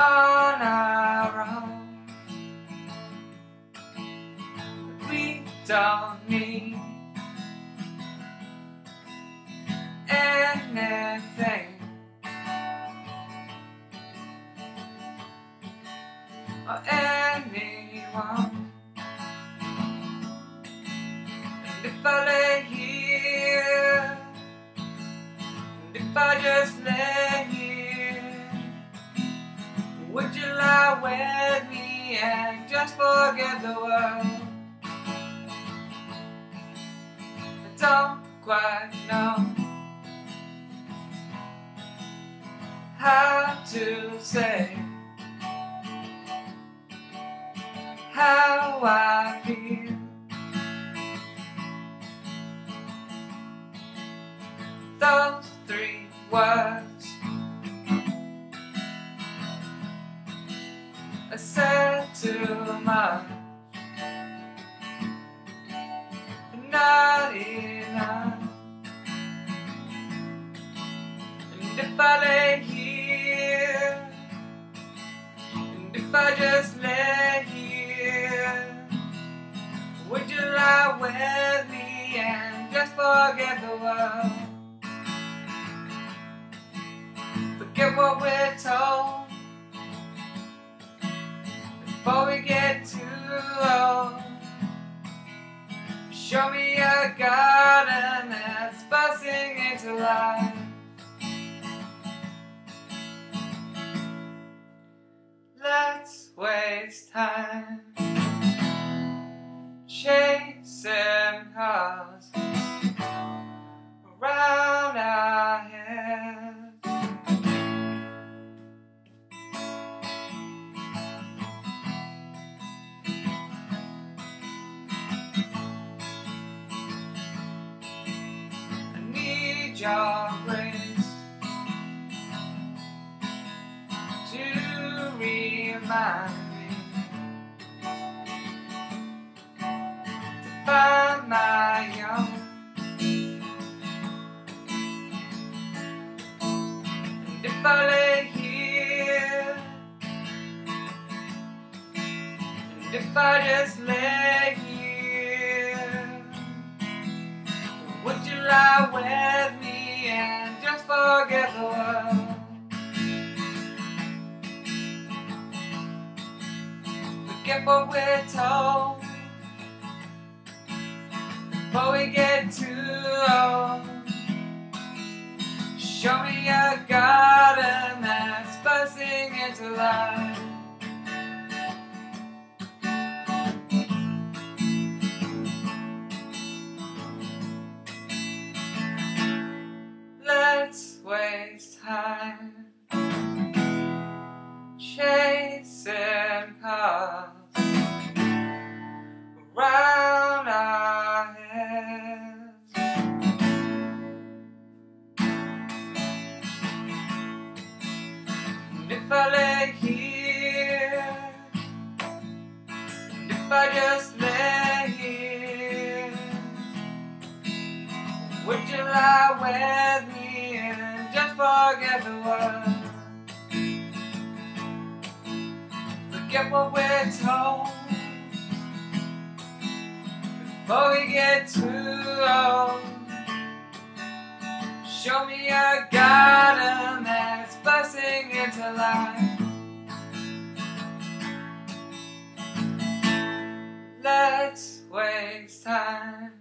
on our own. We don't need anything. Or anyone. And if I lay here, and if I just lay. Lie with me and just forget the world? I don't quite know how to say how I feel. Those three words I said much. Not enough. And if I lay here, and if I just lay here, would you lie with me and just forget the world? Forget what we're told get too old. Show me a garden that's buzzing into life. Let's waste time your grace to remind me to find my own. And if I lay here, and if I just lay here. Would you lie with Forget what we're told before we get too old. Show me a garden that's buzzing into life. If I lay here, and if I just lay here. Would you lie with me and just forget the world? Forget what we're told before we get too old. Show me a garden blessing into life. Let's waste time.